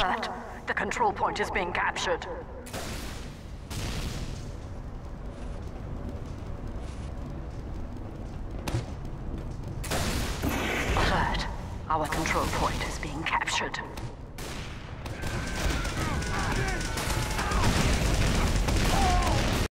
Alert! The control point is being captured. Alert! Our control point is being captured.